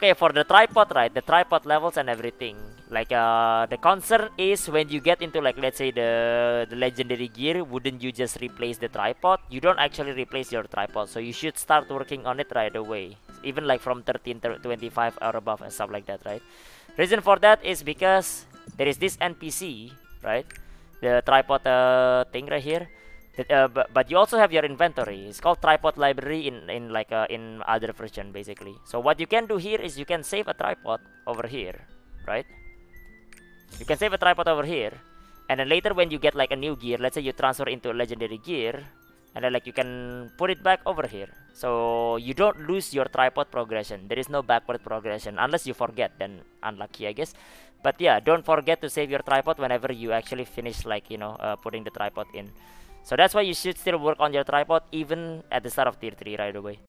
Okay, for the tripod, right? The tripod levels and everything. Like, uh, the concern is when you get into like, let's say the the legendary gear, wouldn't you just replace the tripod? You don't actually replace your tripod, so you should start working on it right away. Even like from 13 to 25 or above and stuff like that, right? Reason for that is because there is this NPC, right? The tripod uh, thing right here uh, but, but you also have your inventory. It's called tripod library in in like uh, in other version basically. So what you can do here is you can save a tripod over here right? You can save a tripod over here. And then later when you get like a new gear let's say you transfer into a legendary gear and then like you can put it back over here. So you don't lose your tripod progression. There is no backward progression unless you forget then unlucky i guess. But yeah don't forget to save your tripod whenever you actually finish like you know uh, putting the tripod in so that's why you should still work on your tripod even at the start of tier 3 right away.